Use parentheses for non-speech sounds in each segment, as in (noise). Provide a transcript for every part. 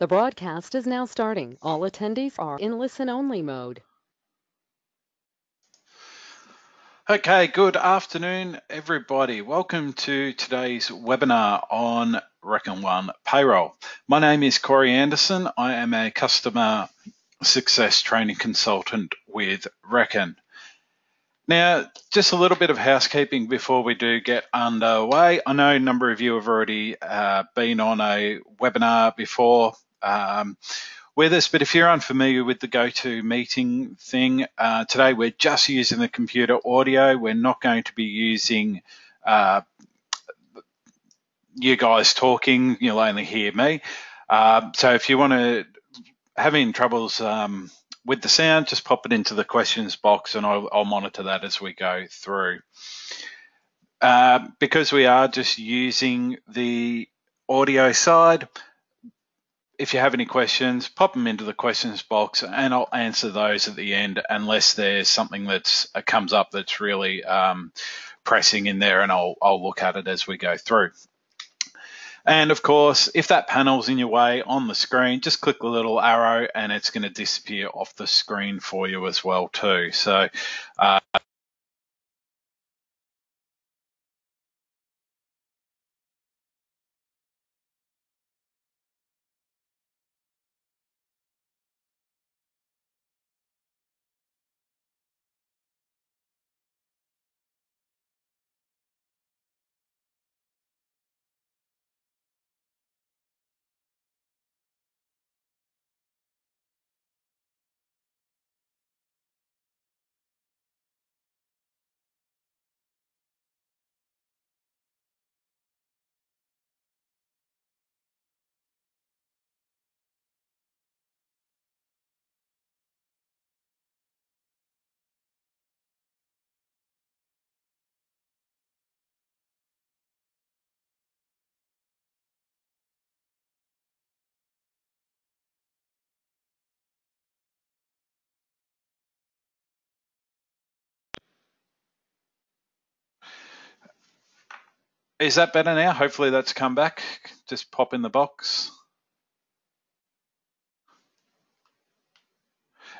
The broadcast is now starting. All attendees are in listen-only mode. Okay, good afternoon, everybody. Welcome to today's webinar on Reckon One Payroll. My name is Corey Anderson. I am a customer success training consultant with Reckon. Now, just a little bit of housekeeping before we do get underway. I know a number of you have already uh, been on a webinar before um, with us, but if you're unfamiliar with the GoToMeeting thing, uh, today we're just using the computer audio. We're not going to be using uh, you guys talking. You'll only hear me. Uh, so if you want to having troubles um, with the sound, just pop it into the questions box and I'll, I'll monitor that as we go through. Uh, because we are just using the audio side, if you have any questions, pop them into the questions box and I'll answer those at the end unless there's something that uh, comes up that's really um, pressing in there and I'll, I'll look at it as we go through. And of course, if that panel's in your way on the screen, just click the little arrow and it's going to disappear off the screen for you as well too. So uh, Is that better now? Hopefully that's come back. Just pop in the box.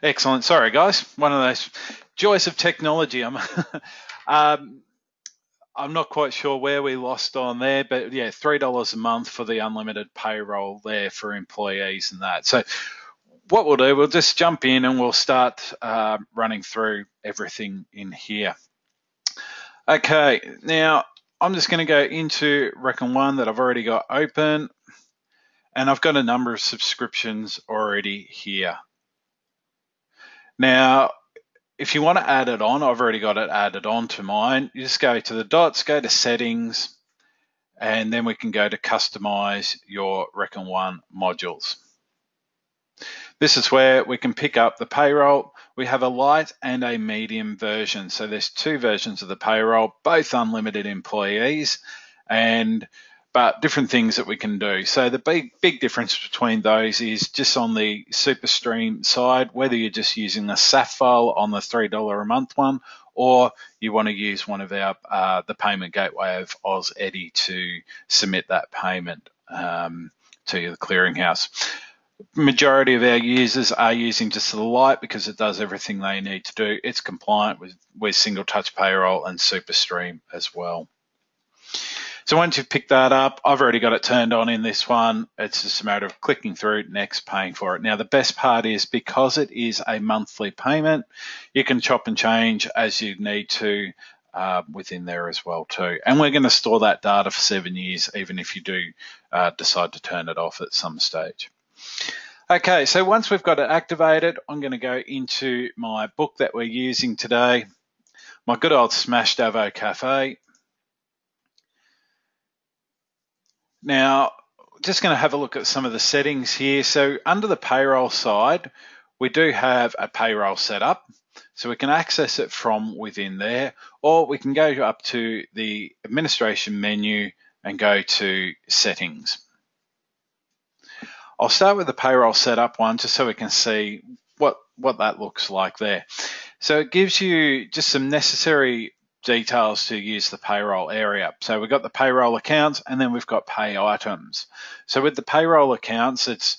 Excellent. Sorry, guys. One of those joys of technology. I'm, (laughs) um, I'm not quite sure where we lost on there, but yeah, three dollars a month for the unlimited payroll there for employees and that. So, what we'll do, we'll just jump in and we'll start uh, running through everything in here. Okay, now I'm just going to go into Reckon One that I've already got open, and I've got a number of subscriptions already here. Now, if you want to add it on, I've already got it added on to mine. You just go to the dots, go to settings, and then we can go to customize your Reckon One modules. This is where we can pick up the payroll. We have a light and a medium version. So there's two versions of the payroll, both unlimited employees and but different things that we can do. So the big big difference between those is just on the SuperStream side, whether you're just using the SAFF file on the three dollar a month one, or you want to use one of our uh, the payment gateway of Ozedi to submit that payment um, to the clearinghouse majority of our users are using just the light because it does everything they need to do. It's compliant with, with single touch payroll and SuperStream as well. So once you've picked that up, I've already got it turned on in this one. It's just a matter of clicking through, next, paying for it. Now, the best part is because it is a monthly payment, you can chop and change as you need to uh, within there as well too. And we're going to store that data for seven years, even if you do uh, decide to turn it off at some stage. Okay, so once we've got it activated, I'm going to go into my book that we're using today, my good old Smash Davo Cafe. Now, just going to have a look at some of the settings here. So under the payroll side, we do have a payroll setup. So we can access it from within there, or we can go up to the administration menu and go to settings. I'll start with the payroll setup one just so we can see what, what that looks like there. So it gives you just some necessary details to use the payroll area. So we've got the payroll accounts and then we've got pay items. So with the payroll accounts, it's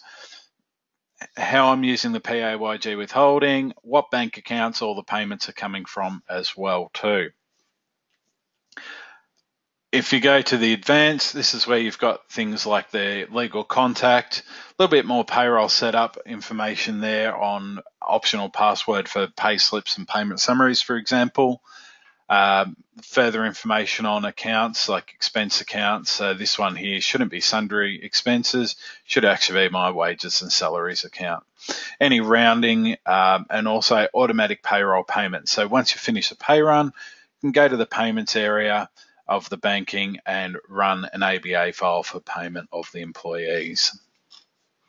how I'm using the PAYG withholding, what bank accounts all the payments are coming from as well too. If you go to the advanced, this is where you've got things like the legal contact, a little bit more payroll setup information there on optional password for pay slips and payment summaries, for example. Um, further information on accounts like expense accounts. So this one here shouldn't be sundry expenses, should actually be my wages and salaries account. Any rounding um, and also automatic payroll payments. So once you finish a pay run, you can go to the payments area of the banking and run an ABA file for payment of the employees.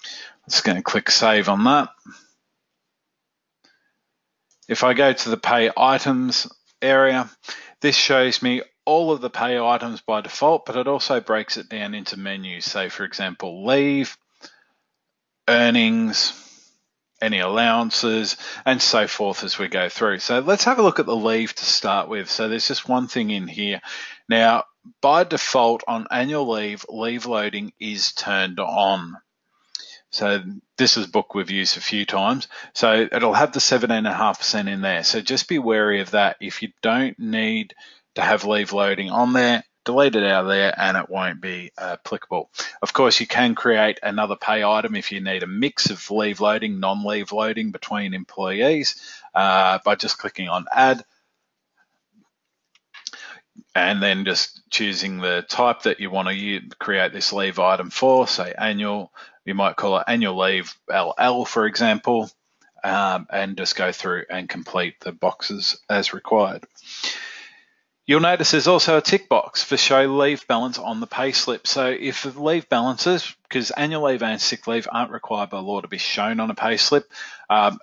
I'm just going to click save on that. If I go to the pay items area. This shows me all of the pay items by default, but it also breaks it down into menus. Say, for example, leave, earnings, any allowances, and so forth as we go through. So let's have a look at the leave to start with. So there's just one thing in here. Now, by default on annual leave, leave loading is turned on. So this is book we've used a few times. So it'll have the 17.5% in there. So just be wary of that. If you don't need to have leave loading on there, delete it out of there and it won't be applicable. Of course, you can create another pay item if you need a mix of leave loading, non-leave loading between employees uh, by just clicking on add and then just choosing the type that you want to create this leave item for, say annual, you might call it annual leave LL, for example, um, and just go through and complete the boxes as required. You'll notice there's also a tick box for show leave balance on the pay slip. So if leave balances, because annual leave and sick leave aren't required by law to be shown on a pay slip, um,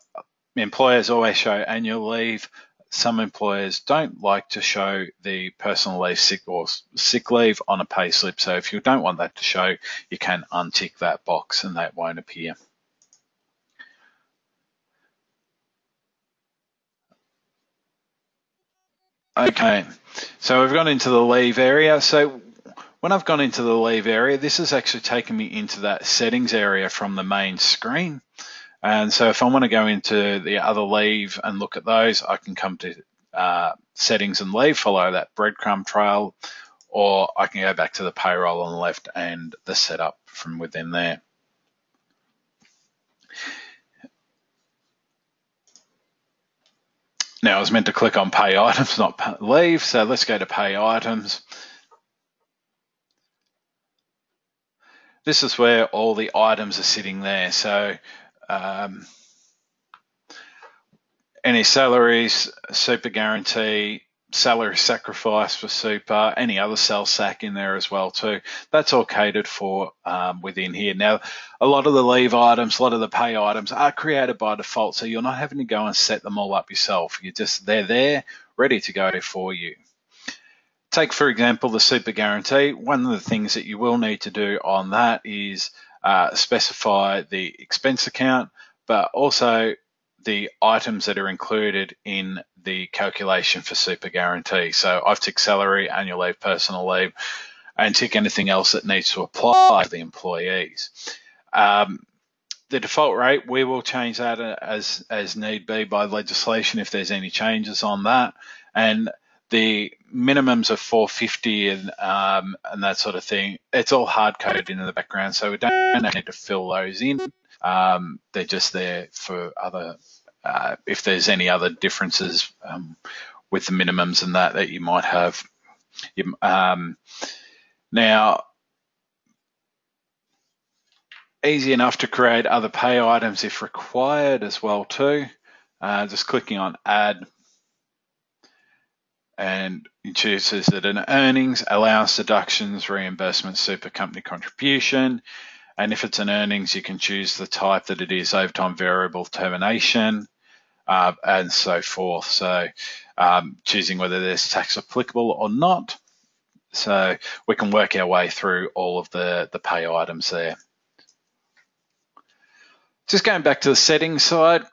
employers always show annual leave, some employers don't like to show the personal leave sick or sick leave on a pay slip. So if you don't want that to show, you can untick that box and that won't appear. Okay, so we've gone into the leave area. So when I've gone into the leave area, this has actually taken me into that settings area from the main screen. And so if I want to go into the other leave and look at those, I can come to uh, settings and leave, follow that breadcrumb trail, or I can go back to the payroll on the left and the setup from within there. Now I was meant to click on pay items, not leave, so let's go to pay items. This is where all the items are sitting there. So um, any salaries, super guarantee, salary sacrifice for super, any other sal sac in there as well too. That's all catered for um, within here. Now, a lot of the leave items, a lot of the pay items are created by default, so you're not having to go and set them all up yourself. You're just they're there, ready to go for you. Take for example the super guarantee. One of the things that you will need to do on that is uh, specify the expense account, but also the items that are included in the calculation for super guarantee. So I've ticked salary, annual leave, personal leave, and tick anything else that needs to apply to the employees. Um, the default rate, we will change that as, as need be by legislation if there's any changes on that. And the minimums of 450 and um, and that sort of thing. It's all hard coded in the background, so we don't need to fill those in. Um, they're just there for other uh, if there's any other differences um, with the minimums and that that you might have. Um, now, easy enough to create other pay items if required as well too. Uh, just clicking on add and chooses it an earnings, allowance deductions, reimbursement, super company contribution. And if it's an earnings, you can choose the type that it is, overtime variable termination, uh, and so forth. So um, choosing whether there's tax applicable or not. So we can work our way through all of the, the pay items there. Just going back to the settings side,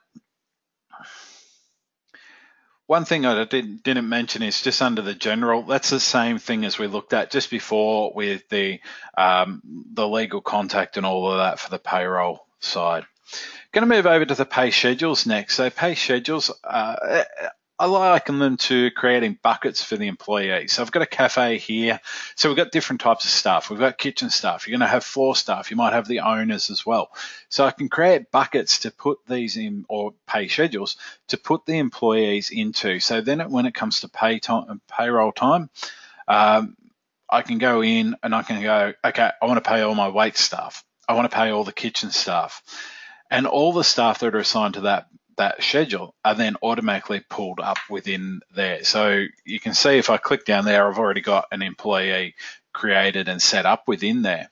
one thing I didn't, didn't mention is just under the general, that's the same thing as we looked at just before with the, um, the legal contact and all of that for the payroll side. Going to move over to the pay schedules next. So pay schedules, uh, I liken them to creating buckets for the employees. So I've got a cafe here. So we've got different types of staff. We've got kitchen staff. You're going to have floor staff. You might have the owners as well. So I can create buckets to put these in or pay schedules to put the employees into. So then when it comes to pay time, payroll time, um, I can go in and I can go, okay, I want to pay all my wait staff. I want to pay all the kitchen staff. And all the staff that are assigned to that that schedule are then automatically pulled up within there. So you can see if I click down there, I've already got an employee created and set up within there.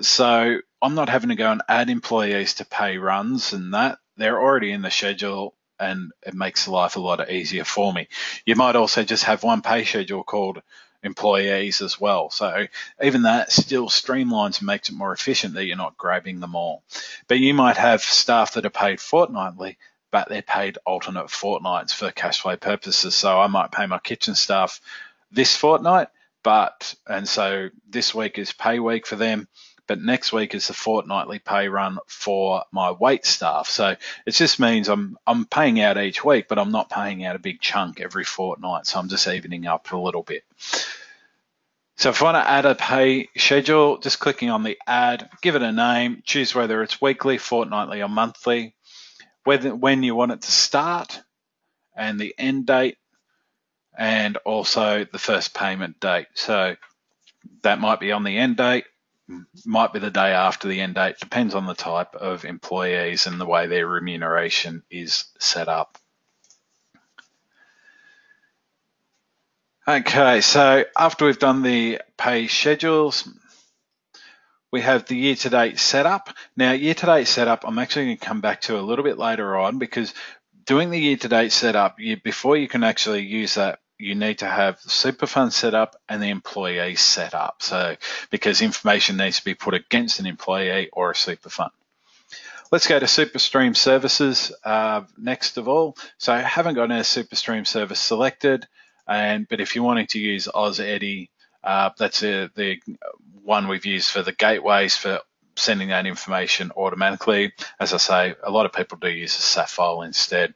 So I'm not having to go and add employees to pay runs and that. They're already in the schedule and it makes life a lot easier for me. You might also just have one pay schedule called employees as well. So even that still streamlines and makes it more efficient that you're not grabbing them all. But you might have staff that are paid fortnightly, but they're paid alternate fortnights for cash flow purposes. So I might pay my kitchen staff this fortnight, but and so this week is pay week for them but next week is the fortnightly pay run for my wait staff. So it just means I'm I'm paying out each week, but I'm not paying out a big chunk every fortnight. So I'm just evening up a little bit. So if I want to add a pay schedule, just clicking on the add, give it a name, choose whether it's weekly, fortnightly, or monthly, whether when you want it to start, and the end date, and also the first payment date. So that might be on the end date might be the day after the end date, depends on the type of employees and the way their remuneration is set up. Okay, so after we've done the pay schedules, we have the year-to-date setup. Now, year-to-date setup, I'm actually going to come back to a little bit later on because doing the year-to-date setup, you, before you can actually use that you need to have the super fund set up and the employee set up. So because information needs to be put against an employee or a super fund. Let's go to SuperStream services uh, next of all. So I haven't got a SuperStream service selected, and but if you're wanting to use Ozedi, uh, that's a, the one we've used for the gateways for sending that information automatically. As I say, a lot of people do use a instead.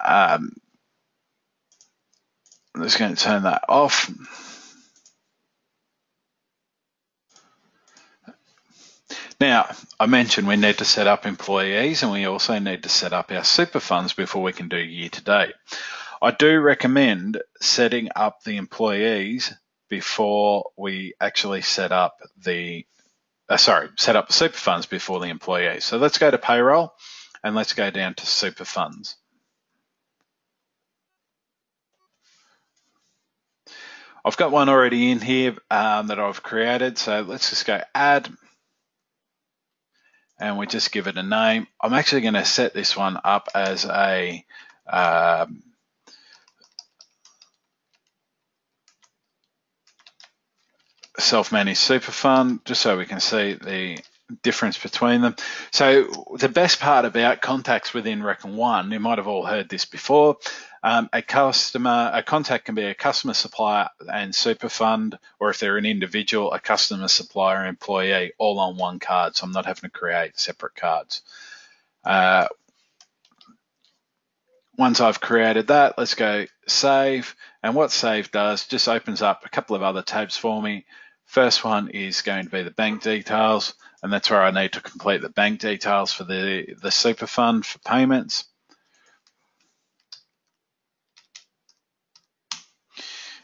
Um, I'm just going to turn that off. Now, I mentioned we need to set up employees and we also need to set up our super funds before we can do year to date. I do recommend setting up the employees before we actually set up the, uh, sorry, set up the super funds before the employees. So let's go to payroll and let's go down to super funds. I've got one already in here um, that I've created. So let's just go add and we just give it a name. I'm actually going to set this one up as a um, self-managed super fund, just so we can see the difference between them. So the best part about contacts within Reckon One, you might have all heard this before, um, a customer, a contact can be a customer, supplier, and super fund, or if they're an individual, a customer, supplier, employee, all on one card. So I'm not having to create separate cards. Uh, once I've created that, let's go save. And what save does just opens up a couple of other tabs for me. First one is going to be the bank details, and that's where I need to complete the bank details for the, the super fund for payments.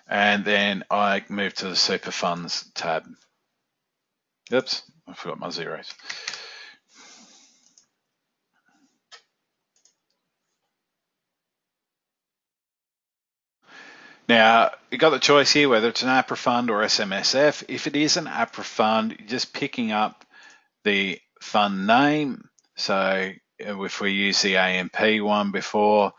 And then I move to the super funds tab. Oops, I forgot my zeros. Now, you got the choice here whether it's an APRA fund or SMSF. If it is an APRA fund, you're just picking up the fund name. So if we use the AMP one before,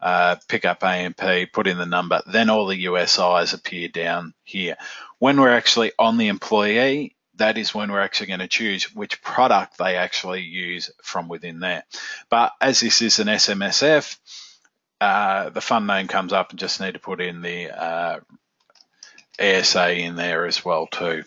uh, pick up AMP, put in the number, then all the USIs appear down here. When we're actually on the employee, that is when we're actually going to choose which product they actually use from within there. But as this is an SMSF, uh, the fund name comes up and just need to put in the uh, ESA in there as well too.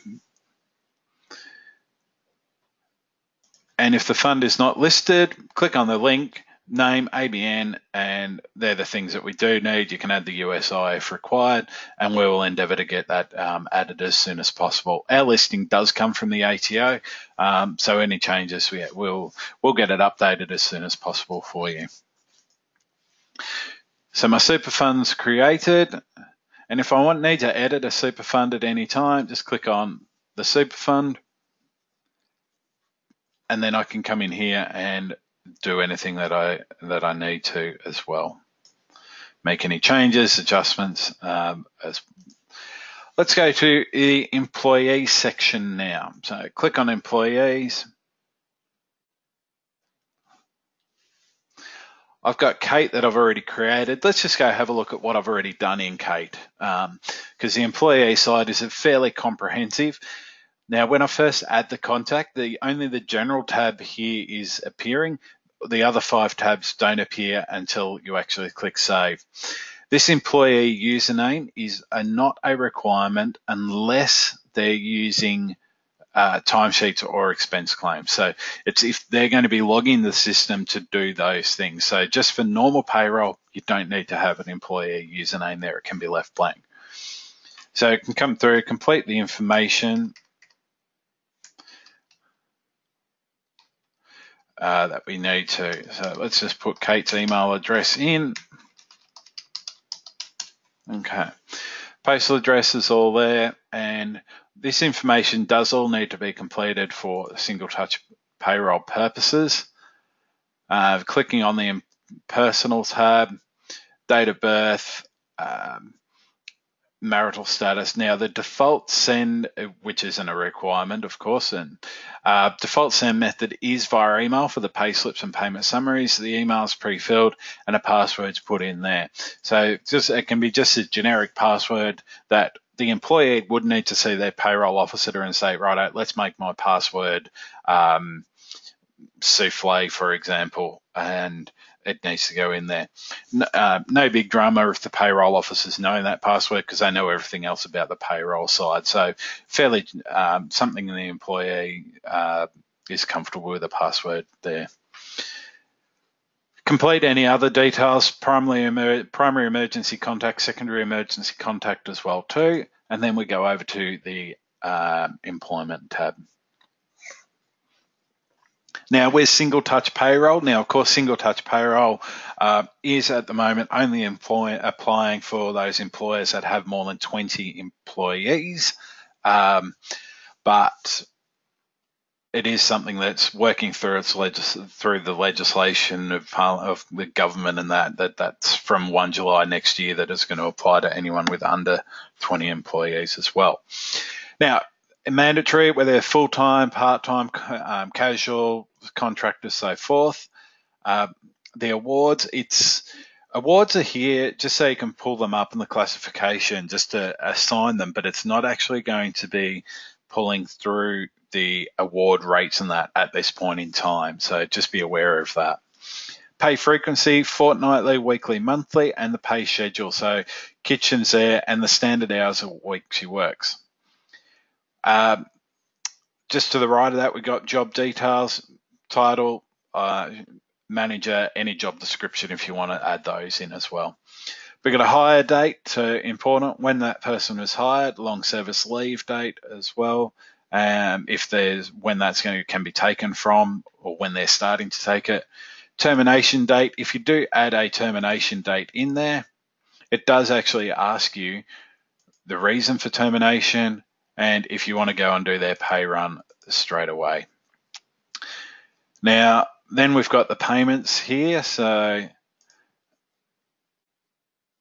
And if the fund is not listed, click on the link, name, ABN, and they're the things that we do need. You can add the USI if required, and we will endeavour to get that um, added as soon as possible. Our listing does come from the ATO, um, so any changes we will we'll get it updated as soon as possible for you. So my super fund's created, and if I want need to edit a super fund at any time, just click on the super fund and then I can come in here and do anything that I that I need to as well. Make any changes, adjustments. Um, as let's go to the employee section now. So click on employees. I've got Kate that I've already created. Let's just go have a look at what I've already done in Kate because um, the employee side is fairly comprehensive. Now, when I first add the contact, the only the general tab here is appearing. The other five tabs don't appear until you actually click save. This employee username is a, not a requirement unless they're using uh, timesheets or expense claims. So it's if they're going to be logging the system to do those things. So just for normal payroll, you don't need to have an employee username there. It can be left blank. So it can come through, complete the information, uh, that we need to. So let's just put Kate's email address in. Okay, postal address is all there, and this information does all need to be completed for single touch payroll purposes. Uh, clicking on the personal tab, date of birth, um, marital status. Now, the default send, which isn't a requirement, of course, and uh, default send method is via email for the pay slips and payment summaries. The email is pre-filled and a password's put in there. So just it can be just a generic password that the employee would need to see their payroll officer and say, right, let's make my password um, souffle, for example, and it needs to go in there. No, uh, no big drama if the payroll officers know that password because they know everything else about the payroll side. So fairly um, something the employee uh, is comfortable with the password there. Complete any other details, primary, emer primary emergency contact, secondary emergency contact as well too. And then we go over to the uh, employment tab. Now, where's single touch payroll? Now, of course, single touch payroll uh, is at the moment only employ- applying for those employers that have more than 20 employees. Um, but it is something that's working through its legis- through the legislation of, of the government and that that that's from 1 July next year that is going to apply to anyone with under 20 employees as well. Now, mandatory, whether full time, part time, um, casual, contractors, so forth. Uh, the awards, it's awards are here just so you can pull them up in the classification just to assign them, but it's not actually going to be pulling through the award rates and that at this point in time. So just be aware of that. Pay frequency, fortnightly, weekly, monthly, and the pay schedule. So kitchen's there and the standard hours a week she works. Um, just to the right of that, we've got job details, title, uh, manager, any job description if you want to add those in as well. We've got a hire date, so important when that person was hired, long service leave date as well. Um, if there's when that's going to can be taken from or when they're starting to take it. Termination date, if you do add a termination date in there, it does actually ask you the reason for termination, and if you want to go and do their pay run straight away. Now, then we've got the payments here. So,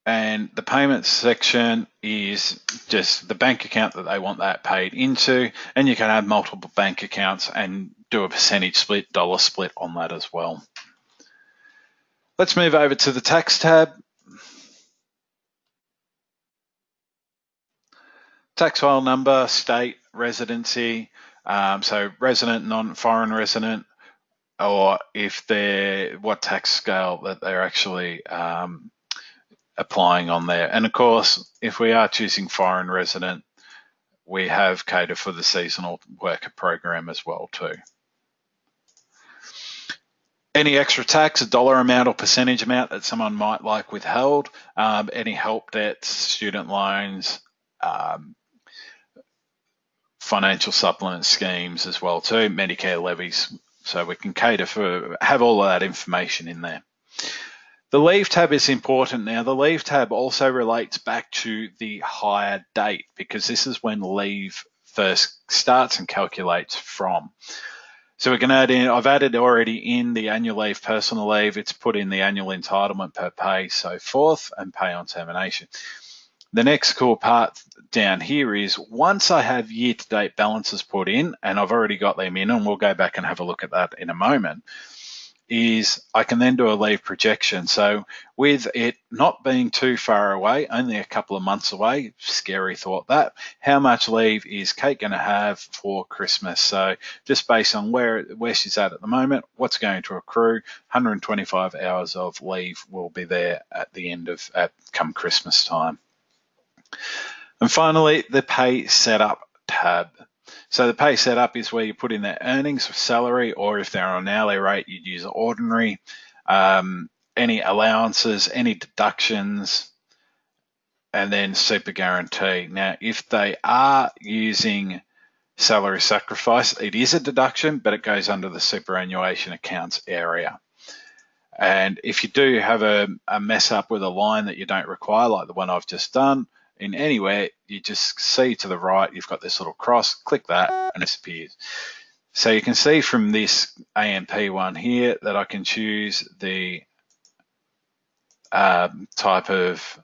and the payments section is just the bank account that they want that paid into. And you can add multiple bank accounts and do a percentage split, dollar split on that as well. Let's move over to the tax tab. tax file number, state, residency, um, so resident, non-foreign resident, or if they're what tax scale that they're actually um, applying on there. And of course, if we are choosing foreign resident, we have cater for the seasonal worker program as well too. any extra tax, a dollar amount or percentage amount that someone might like withheld, um, any help debts, student loans, um, financial supplement schemes as well too, Medicare levies. So we can cater for, have all of that information in there. The leave tab is important now. The leave tab also relates back to the hire date because this is when leave first starts and calculates from. So we can add in, I've added already in the annual leave, personal leave, it's put in the annual entitlement per pay, so forth, and pay on termination. The next cool part down here is once I have year to date balances put in, and I've already got them in, and we'll go back and have a look at that in a moment is I can then do a leave projection. So with it not being too far away, only a couple of months away, scary thought that, how much leave is Kate going to have for Christmas? So just based on where, where she's at at the moment, what's going to accrue, 125 hours of leave will be there at the end of, at come Christmas time. And finally, the pay setup tab. So the pay setup is where you put in their earnings, salary, or if they're on an hourly rate, you'd use ordinary, um, any allowances, any deductions, and then super guarantee. Now, if they are using salary sacrifice, it is a deduction, but it goes under the superannuation accounts area. And if you do have a, a mess up with a line that you don't require, like the one I've just done, in anywhere, you just see to the right, you've got this little cross, click that and it appears. So you can see from this AMP one here that I can choose the um, type of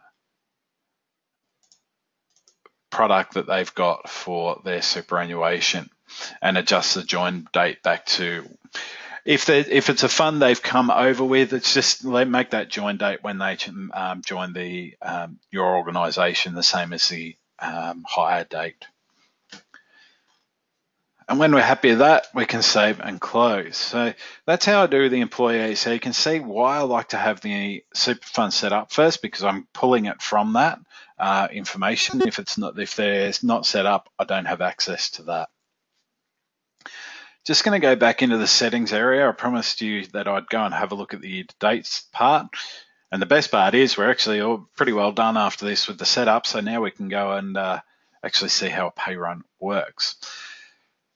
product that they've got for their superannuation and adjust the join date back to if they if it's a fund they've come over with, it's just they make that join date when they um, join the um, your organisation, the same as the um, hire date. And when we're happy with that, we can save and close. So that's how I do the employee. So you can see why I like to have the super fund set up first because I'm pulling it from that uh, information. If it's not, if there's not set up, I don't have access to that. Just going to go back into the settings area. I promised you that I'd go and have a look at the dates part. And the best part is we're actually all pretty well done after this with the setup. So now we can go and uh, actually see how a pay run works.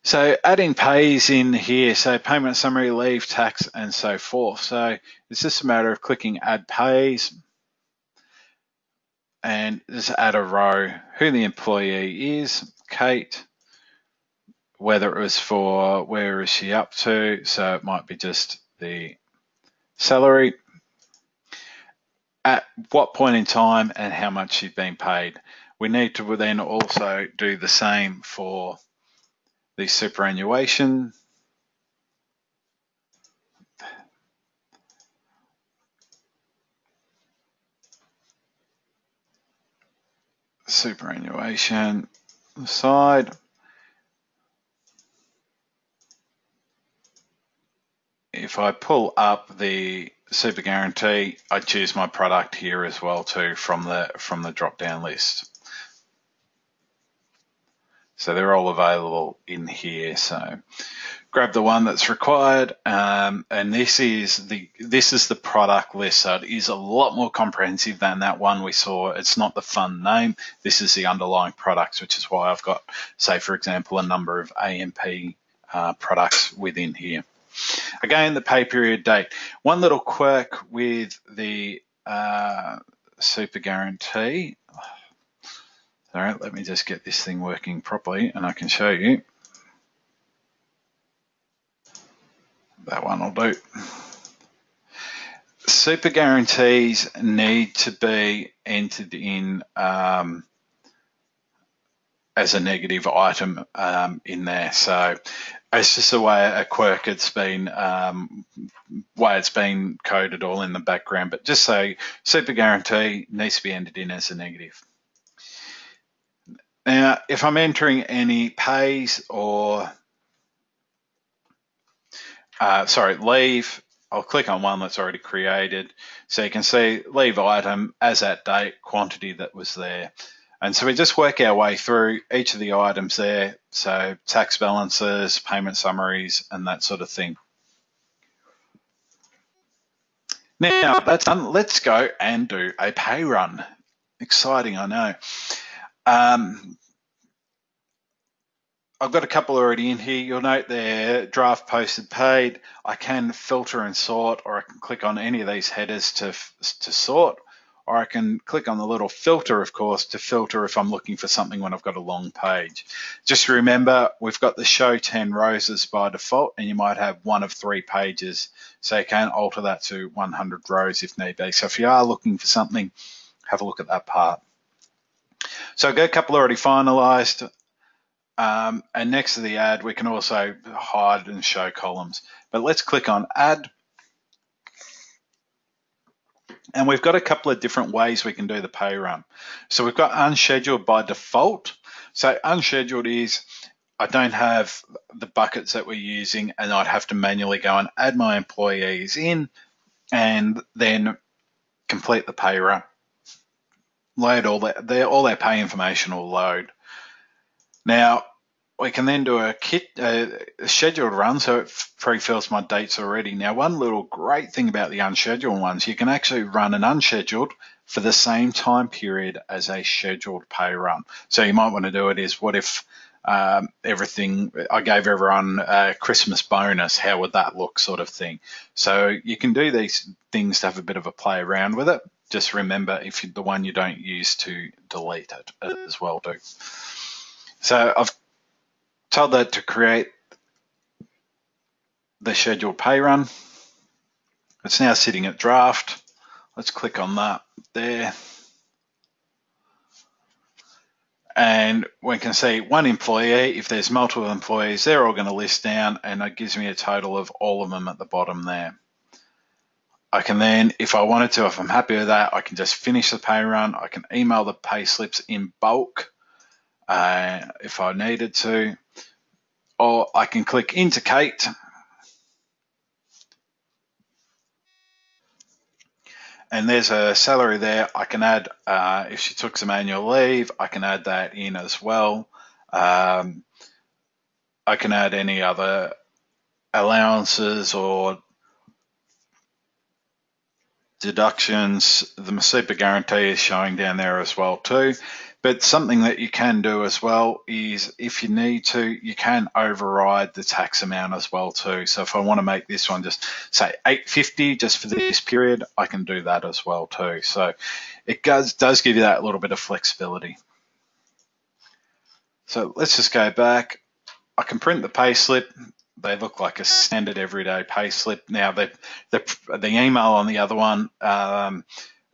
So adding pays in here, so payment summary, leave, tax, and so forth. So it's just a matter of clicking add pays and just add a row, who the employee is, Kate, whether it was for where is she up to. So it might be just the salary, at what point in time and how much she's been paid. We need to then also do the same for the superannuation. Superannuation side. If I pull up the super guarantee, I choose my product here as well too from the from the drop down list. So they're all available in here. So grab the one that's required, um, and this is the this is the product list. So it is a lot more comprehensive than that one we saw. It's not the fund name. This is the underlying products, which is why I've got, say, for example, a number of AMP uh, products within here. Again, the pay period date. One little quirk with the uh, super guarantee. All right, let me just get this thing working properly and I can show you. That one will do. Super guarantees need to be entered in um, as a negative item um, in there. So it's just a way a quirk it's been um, way it's been coded all in the background. But just say super guarantee needs to be entered in as a negative. Now, if I'm entering any pays or uh, sorry leave, I'll click on one that's already created, so you can see leave item as at date, quantity that was there. And so we just work our way through each of the items there. So tax balances, payment summaries, and that sort of thing. Now that's done, let's go and do a pay run. Exciting, I know. Um, I've got a couple already in here. You'll note there, draft posted paid. I can filter and sort, or I can click on any of these headers to, to sort, or I can click on the little filter, of course, to filter if I'm looking for something when I've got a long page. Just remember, we've got the show 10 rows by default, and you might have one of three pages. So you can alter that to 100 rows if need be. So if you are looking for something, have a look at that part. So a couple already finalized. Um, and next to the ad, we can also hide and show columns. But let's click on add. And we've got a couple of different ways we can do the pay run. So we've got unscheduled by default. So unscheduled is I don't have the buckets that we're using and I'd have to manually go and add my employees in and then complete the pay run. Load all their, all their pay information will load. Now, we can then do a kit a scheduled run, so it pre-fills my dates already. Now, one little great thing about the unscheduled ones, you can actually run an unscheduled for the same time period as a scheduled pay run. So you might want to do it is what if um, everything I gave everyone a Christmas bonus, how would that look, sort of thing. So you can do these things to have a bit of a play around with it. Just remember if you, the one you don't use to delete it as well do. So I've told that to create the scheduled pay run. It's now sitting at draft. Let's click on that there. And we can see one employee, if there's multiple employees, they're all going to list down and it gives me a total of all of them at the bottom there. I can then, if I wanted to, if I'm happy with that, I can just finish the pay run. I can email the pay slips in bulk uh, if I needed to, or I can click into Kate and there's a salary there. I can add, uh, if she took some annual leave, I can add that in as well. Um, I can add any other allowances or deductions. The super guarantee is showing down there as well too. But something that you can do as well is if you need to, you can override the tax amount as well too. So if I want to make this one just say 850 just for this period, I can do that as well too. So it does, does give you that little bit of flexibility. So let's just go back. I can print the pay slip. They look like a standard everyday pay slip. Now the, the, the email on the other one um,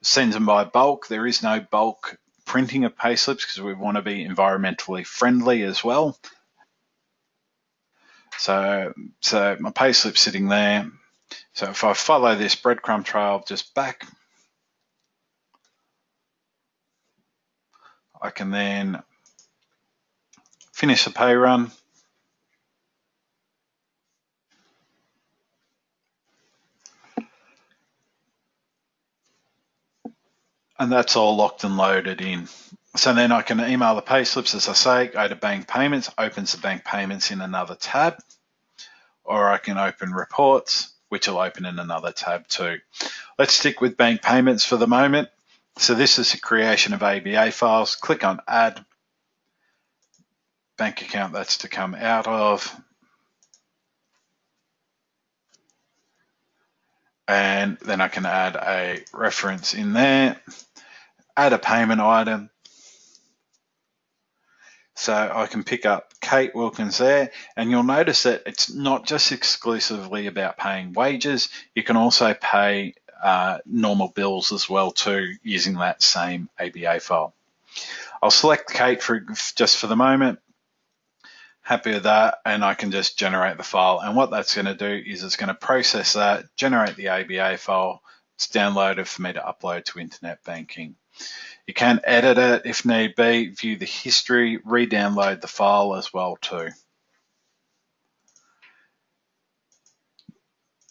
sends them by bulk. There is no bulk printing of payslips because we want to be environmentally friendly as well. So, so my payslip sitting there. So if I follow this breadcrumb trail just back, I can then finish the pay run. And that's all locked and loaded in. So then I can email the payslips, as I say, go to bank payments, opens the bank payments in another tab, or I can open reports, which will open in another tab too. Let's stick with bank payments for the moment. So this is the creation of ABA files. Click on add, bank account that's to come out of, and then I can add a reference in there add a payment item. So I can pick up Kate Wilkins there, and you'll notice that it's not just exclusively about paying wages. You can also pay uh, normal bills as well too using that same ABA file. I'll select Kate for just for the moment. Happy with that, and I can just generate the file. And what that's going to do is it's going to process that, generate the ABA file. It's downloaded for me to upload to internet banking. You can edit it if need be, view the history, re-download the file as well too.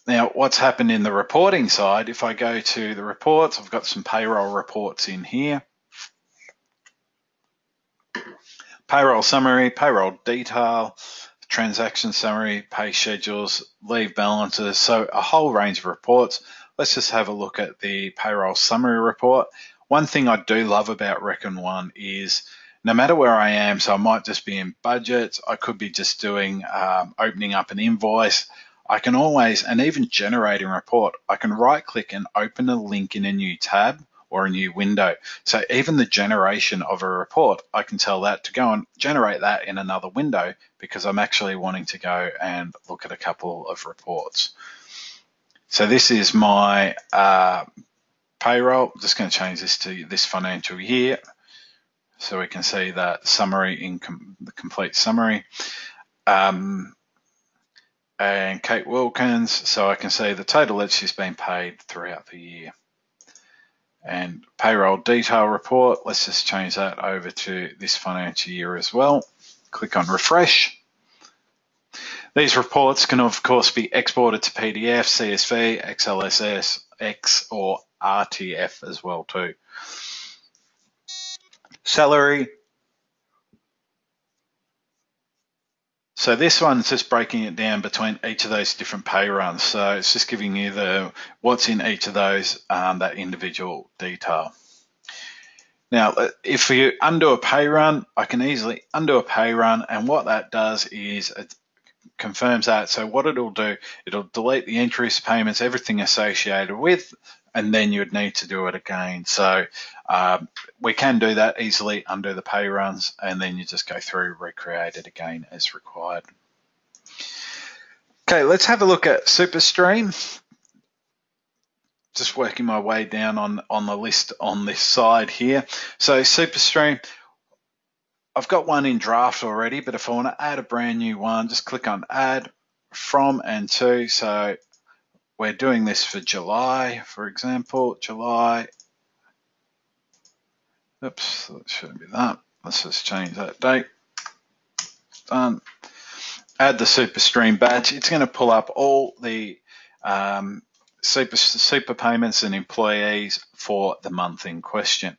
Now, what's happened in the reporting side, if I go to the reports, I've got some payroll reports in here. Payroll summary, payroll detail, transaction summary, pay schedules, leave balances, so a whole range of reports. Let's just have a look at the payroll summary report. One thing I do love about Reckon One is no matter where I am, so I might just be in budgets, I could be just doing um, opening up an invoice. I can always, and even generating a report, I can right click and open a link in a new tab or a new window. So even the generation of a report, I can tell that to go and generate that in another window because I'm actually wanting to go and look at a couple of reports. So this is my uh, payroll. I'm just going to change this to this financial year so we can see that summary in com the complete summary. Um, and Kate Wilkins, so I can see the total that she's been paid throughout the year. And payroll detail report, let's just change that over to this financial year as well. Click on refresh. These reports can of course be exported to PDF, CSV, XLSS, X or RTF as well too. Salary. So this one's just breaking it down between each of those different pay runs. So it's just giving you the what's in each of those, um, that individual detail. Now, if you undo a pay run, I can easily undo a pay run, and what that does is it confirms that. So what it'll do, it'll delete the entries, payments, everything associated with and then you'd need to do it again. So um, we can do that easily under the pay runs, and then you just go through, recreate it again as required. Okay, let's have a look at SuperStream. Just working my way down on, on the list on this side here. So SuperStream, I've got one in draft already, but if I want to add a brand new one, just click on add from and to. So we're doing this for July, for example, July. Oops, that shouldn't be that. Let's just change that date. Done. Add the SuperStream badge. It's going to pull up all the um, super, super payments and employees for the month in question.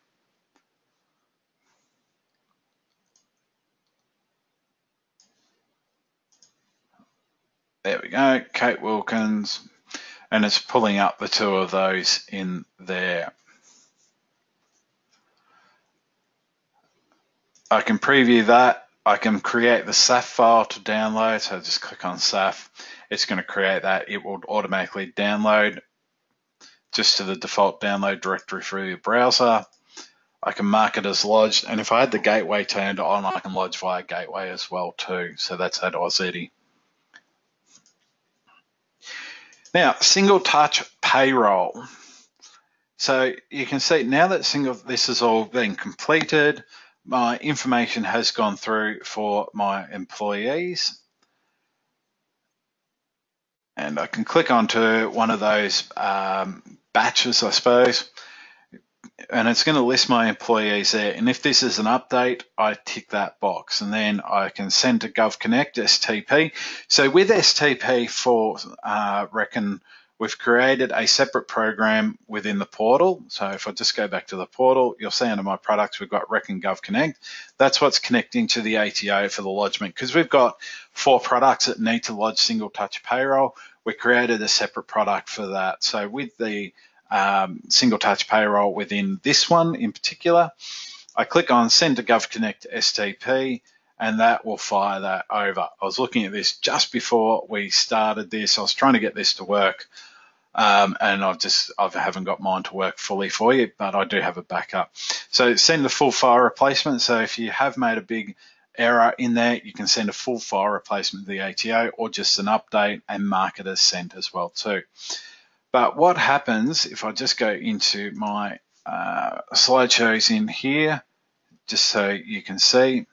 There we go, Kate Wilkins, and it's pulling up the two of those in there. I can preview that. I can create the SAFF file to download. So just click on SAFF. It's going to create that. It will automatically download just to the default download directory through your browser. I can mark it as lodged. And if I had the gateway turned on, I can lodge via gateway as well too. So that's at Ozedi. Now, single touch payroll. So you can see now that single this has all been completed, my information has gone through for my employees. And I can click onto one of those um, batches, I suppose, and it's going to list my employees there. And if this is an update, I tick that box and then I can send to GovConnect STP. So with STP for uh, Reckon, we've created a separate program within the portal. So if I just go back to the portal, you'll see under my products, we've got Reckon GovConnect. That's what's connecting to the ATO for the lodgement because we've got four products that need to lodge single touch payroll. We created a separate product for that. So with the um, single touch payroll within this one in particular. I click on send to GovConnect STP and that will fire that over. I was looking at this just before we started this. I was trying to get this to work um, and I've just I haven't got mine to work fully for you, but I do have a backup. So send the full file replacement. So if you have made a big error in there, you can send a full file replacement to the ATO or just an update and mark it as sent as well too. But what happens if I just go into my uh, slideshows in here, just so you can see.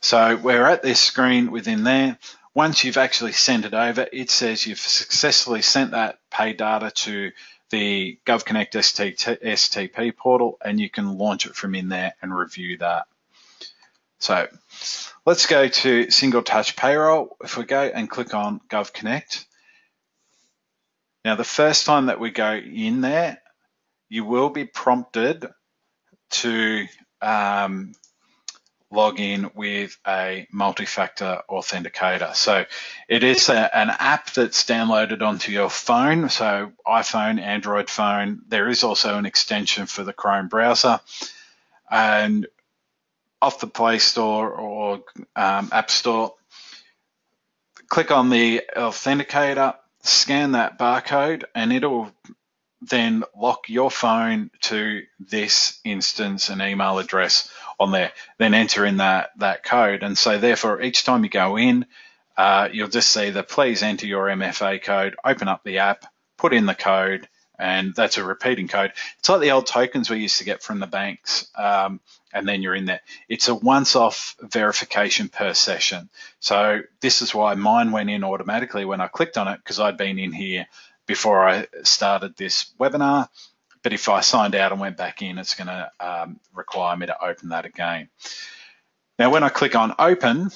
So we're at this screen within there. Once you've actually sent it over, it says you've successfully sent that pay data to the GovConnect STP portal and you can launch it from in there and review that. So let's go to single touch payroll. If we go and click on GovConnect, now, the first time that we go in there, you will be prompted to um, log in with a multi-factor authenticator. So it is a, an app that's downloaded onto your phone, so iPhone, Android phone. There is also an extension for the Chrome browser. And off the Play Store or um, App Store, click on the authenticator, scan that barcode, and it'll then lock your phone to this instance and email address on there. Then enter in that that code, and so therefore each time you go in, uh, you'll just see the please enter your MFA code. Open up the app, put in the code, and that's a repeating code. It's like the old tokens we used to get from the banks, um, and then you're in there. It's a once-off verification per session. So this is why mine went in automatically when I clicked on it because I'd been in here before I started this webinar. But if I signed out and went back in, it's going to um, require me to open that again. Now, when I click on open,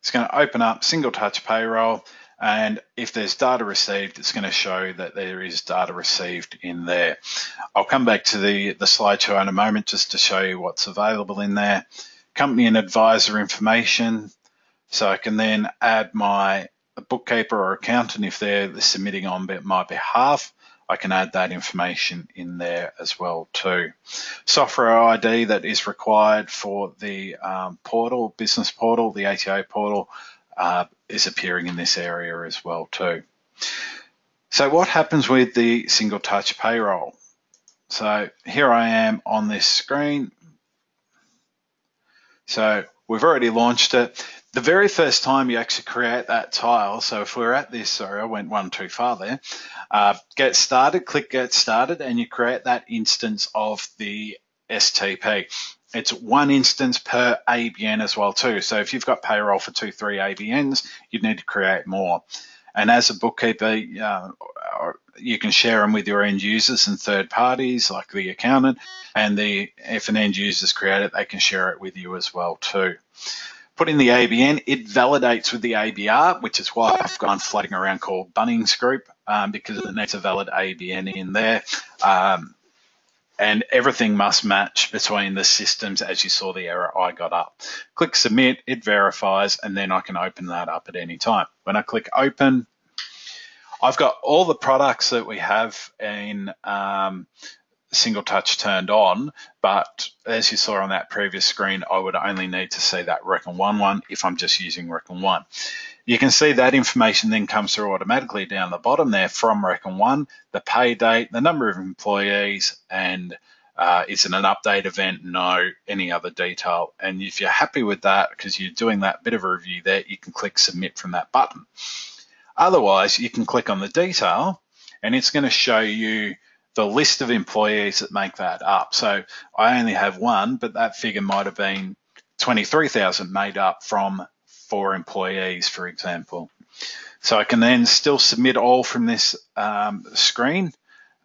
it's going to open up single touch payroll. And if there's data received, it's going to show that there is data received in there. I'll come back to the, the slideshow in a moment just to show you what's available in there. Company and advisor information. So I can then add my bookkeeper or accountant if they're submitting on my behalf. I can add that information in there as well too. Software ID that is required for the um, portal, business portal, the ATO portal, uh, is appearing in this area as well too. So what happens with the single touch payroll? So here I am on this screen. So we've already launched it. The very first time you actually create that tile, so if we're at this, sorry, I went one too far there, uh, get started, click get started, and you create that instance of the STP. It's one instance per ABN as well too. So if you've got payroll for two, three ABNs, you'd need to create more. And as a bookkeeper, uh, you can share them with your end users and third parties like the accountant. And the if an end user's created, they can share it with you as well too. Put in the ABN, it validates with the ABR, which is why I've gone floating around called Bunnings Group um, because it needs a valid ABN in there. Um, and everything must match between the systems as you saw the error I got up. Click submit, it verifies, and then I can open that up at any time. When I click open, I've got all the products that we have in um, single touch turned on, but as you saw on that previous screen, I would only need to see that Reckon 1 one if I'm just using Reckon One. You can see that information then comes through automatically down the bottom there from Reckon One, the pay date, the number of employees, and uh, is it an update event? No, any other detail. And if you're happy with that, because you're doing that bit of a review there, you can click submit from that button. Otherwise, you can click on the detail and it's going to show you the list of employees that make that up. So I only have one, but that figure might have been 23,000 made up from four employees, for example. So I can then still submit all from this um, screen,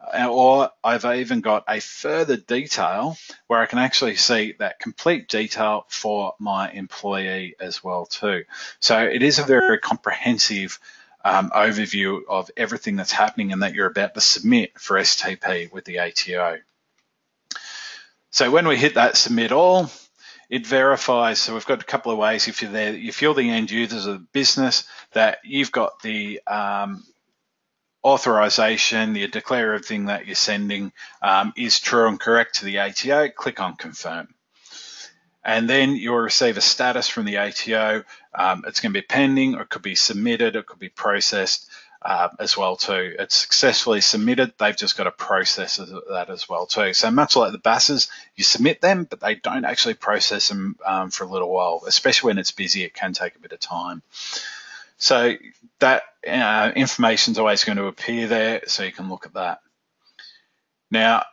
uh, or I've even got a further detail where I can actually see that complete detail for my employee as well too. So it is a very comprehensive um, overview of everything that's happening and that you're about to submit for STP with the ATO. So when we hit that submit all, it verifies. So we've got a couple of ways. If you're there, if you're the end users of the business, that you've got the um, authorization, the declare everything that you're sending um, is true and correct to the ATO. Click on confirm and then you'll receive a status from the ATO. Um, it's going to be pending, or it could be submitted, it could be processed uh, as well too. It's successfully submitted. They've just got to process that as well too. So much like the BASs, you submit them, but they don't actually process them um, for a little while. Especially when it's busy, it can take a bit of time. So that uh, information is always going to appear there, so you can look at that. Now,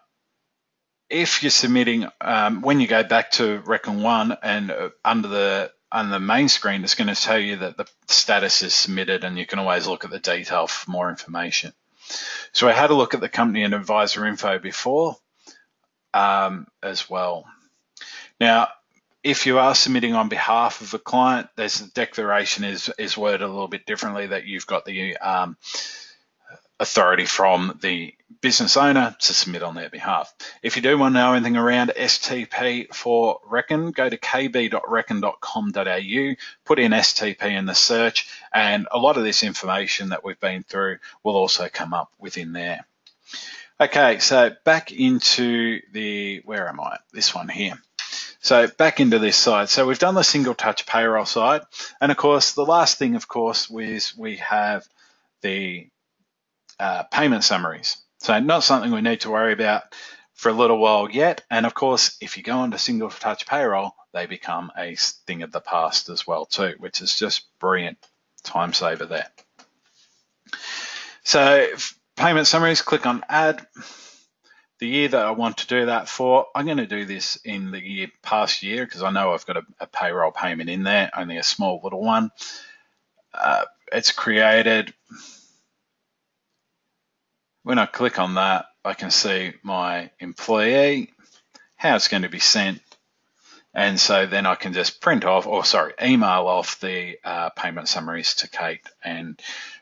if you're submitting, um, when you go back to Reckon One and uh, under the on the main screen, it's going to tell you that the status is submitted and you can always look at the detail for more information. So I had a look at the company and advisor info before um, as well. Now, if you are submitting on behalf of a client, there's a declaration is, is worded a little bit differently that you've got the um, authority from the business owner to submit on their behalf. If you do want to know anything around STP for Reckon, go to kb.reckon.com.au, put in STP in the search, and a lot of this information that we've been through will also come up within there. Okay, so back into the, where am I? This one here. So back into this side. So we've done the single touch payroll side. And of course, the last thing, of course, is we have the uh, payment summaries. So not something we need to worry about for a little while yet. And of course, if you go into single touch payroll, they become a thing of the past as well too, which is just brilliant time saver there. So payment summaries, click on add. The year that I want to do that for, I'm going to do this in the year past year because I know I've got a, a, payroll payment in there, only a small little one. Uh, it's created when I click on that, I can see my employee, how it's going to be sent. And so then I can just print off, or sorry, email off the uh, payment summaries to Kate and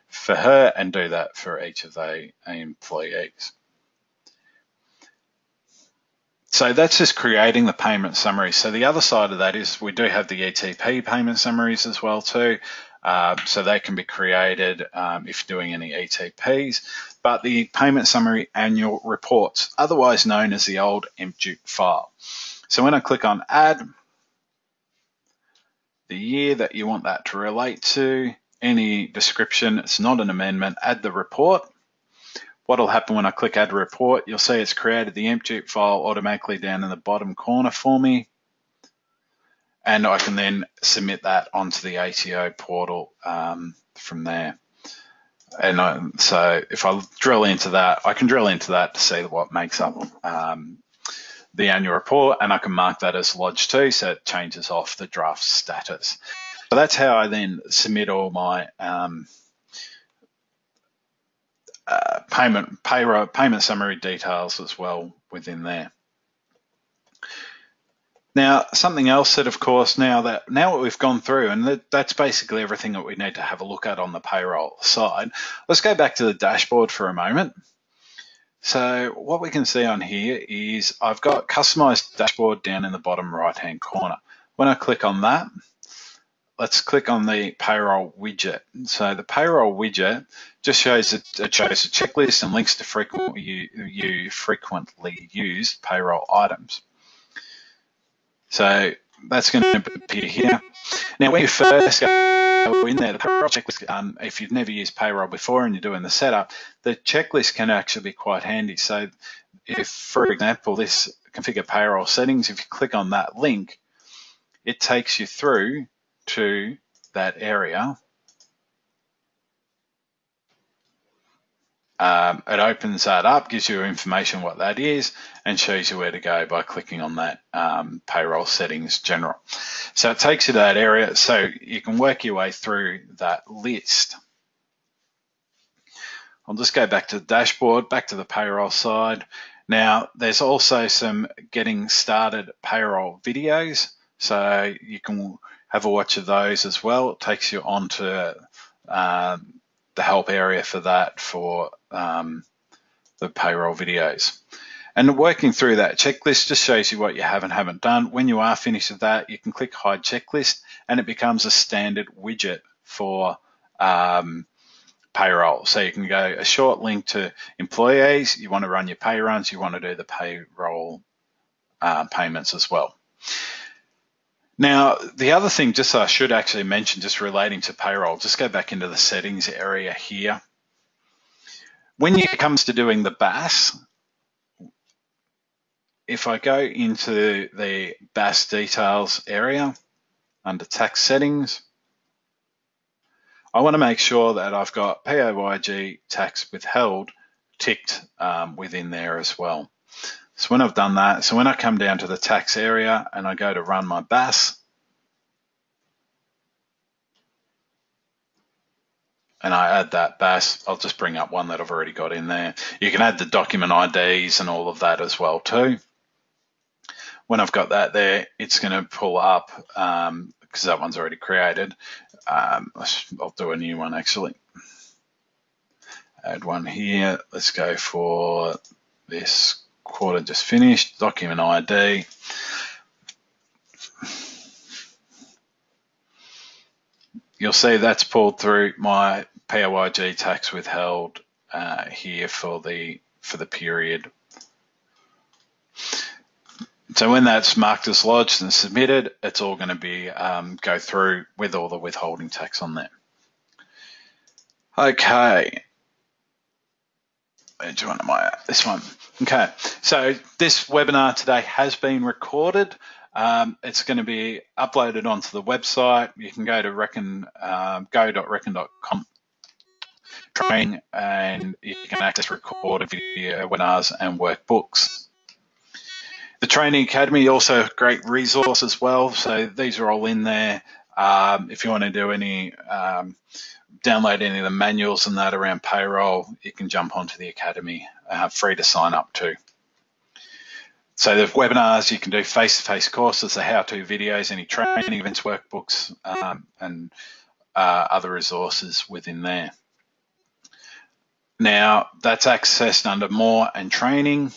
for her and do that for each of the employees. So that's just creating the payment summaries. So the other side of that is we do have the ETP payment summaries as well too. Uh, so they can be created um, if doing any ETPs but the payment summary annual reports, otherwise known as the old EMPDUPE file. So when I click on add, the year that you want that to relate to, any description, it's not an amendment, add the report. What'll happen when I click add report, you'll see it's created the EMPDUPE file automatically down in the bottom corner for me. And I can then submit that onto the ATO portal um, from there. And I, so if I drill into that, I can drill into that to see what makes up um, the annual report and I can mark that as lodge too, so it changes off the draft status. So that's how I then submit all my um, uh, payment payment summary details as well within there. Now, something else that, of course, now that now what we've gone through, and that, that's basically everything that we need to have a look at on the payroll side. Let's go back to the dashboard for a moment. So what we can see on here is I've got customized dashboard down in the bottom right hand corner. When I click on that, let's click on the payroll widget. So the payroll widget just shows it, it shows a checklist and links to frequent you, you frequently used payroll items. So that's going to appear here. Now, when you first go in there, the payroll checklist, um, if you've never used payroll before and you're doing the setup, the checklist can actually be quite handy. So if, for example, this configure payroll settings, if you click on that link, it takes you through to that area Um, it opens that up, gives you information what that is, and shows you where to go by clicking on that um, payroll settings general. So it takes you to that area so you can work your way through that list. I'll just go back to the dashboard, back to the payroll side. Now, there's also some getting started payroll videos. So you can have a watch of those as well. It takes you on to um, the help area for that for um, the payroll videos. And working through that checklist just shows you what you have and haven't done. When you are finished with that, you can click Hide Checklist and it becomes a standard widget for um, payroll. So you can go a short link to employees, you want to run your pay runs, you want to do the payroll uh, payments as well. Now, the other thing, just I should actually mention, just relating to payroll, just go back into the settings area here. When it comes to doing the BAS, if I go into the BAS details area under tax settings, I want to make sure that I've got PAYG tax withheld ticked um, within there as well. So when I've done that, so when I come down to the tax area and I go to run my BAS, and I add that bass, I'll just bring up one that I've already got in there. You can add the document IDs and all of that as well too. When I've got that there, it's going to pull up, because um, that one's already created. Um, I'll do a new one actually. add one here. Let's go for this quarter just finished, document ID. You'll see that's pulled through my PAYG tax withheld uh, here for the for the period. So when that's marked as lodged and submitted, it's all going to be um, go through with all the withholding tax on there. Okay. Which one am I at? This one. Okay. So this webinar today has been recorded. Um, it's going to be uploaded onto the website. You can go to reckon, um, go.reckon.com training and you can access recorded video webinars and workbooks. The Training Academy also a great resource as well. So these are all in there. Um, if you want to do any, um, download any of the manuals and that around payroll, you can jump onto the Academy, uh, free to sign up to. So the webinars, you can do face-to-face -face courses, the how-to videos, any training events, workbooks, um, and uh, other resources within there. Now that's accessed under more and training.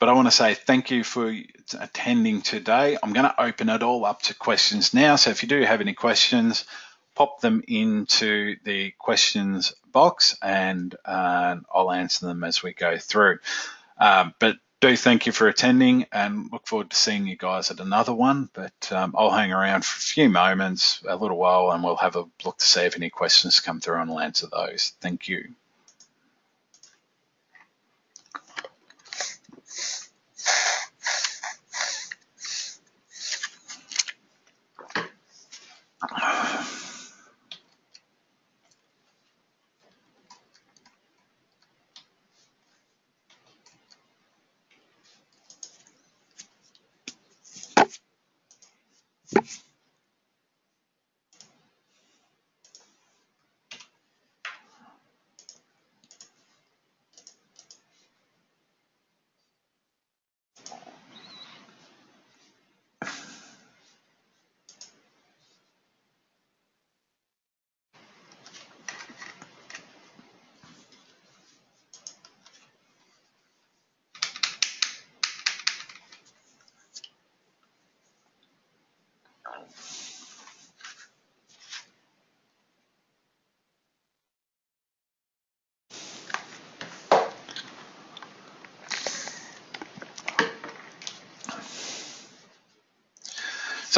But I want to say thank you for attending today. I'm going to open it all up to questions now. So if you do have any questions, pop them into the questions box and uh, I'll answer them as we go through. Uh, but do thank you for attending and look forward to seeing you guys at another one. But um, I'll hang around for a few moments, a little while, and we'll have a look to see if any questions come through and I'll answer those. Thank you.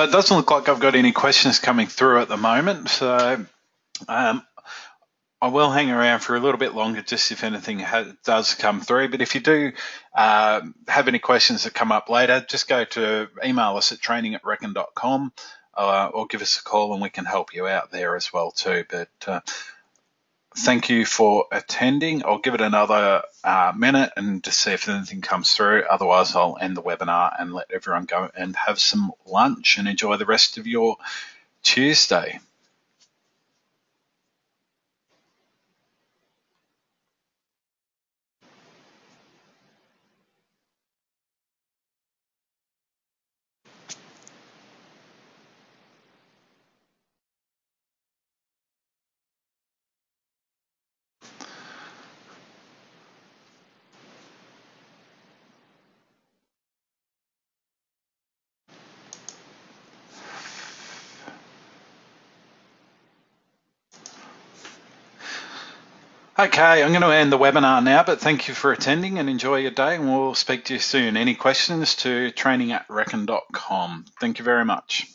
So it doesn't look like I've got any questions coming through at the moment. So um, I will hang around for a little bit longer just if anything does come through. But if you do uh, have any questions that come up later, just go to email us at training at reckon.com uh, or give us a call and we can help you out there as well too. But uh, thank you for attending. I'll give it another uh, minute and just see if anything comes through. Otherwise, I'll end the webinar and let everyone go and have some lunch and enjoy the rest of your Tuesday. Okay, I'm going to end the webinar now, but thank you for attending and enjoy your day and we'll speak to you soon. Any questions to training at reckon.com. Thank you very much.